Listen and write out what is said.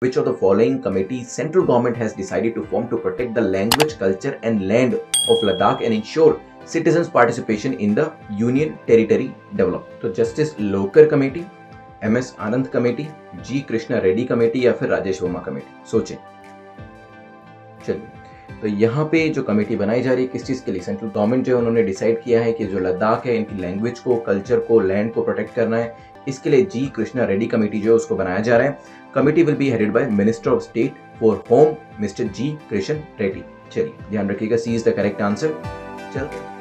Which of the following committee central government has decided to form to protect the language, culture and land of Ladakh and ensure citizens participation in the union territory development? तो justice Lokur committee M S Anand committee G Krishna Reddy committee या फिर Rajesh Verma committee सोचें चलिए तो यहाँ पे जो committee बनाई जा रही है, किस चीज़ के लिए? सेंट्रल गवर्नमेंट जो है, उन्होंने डिसाइड किया है कि जो लद्दाख है, इनकी लैंग्वेज को कल्चर को लैंड को प्रोटेक्ट करना है। इसके लिए जी कृष्णा रेड्डी कमेटी जो है, उसको बनाया जा रहा है। Committee will be headed by minister of state for home mister G Krishna Reddy चलिए, ध्यान रखिएगा C is the correct answer चलते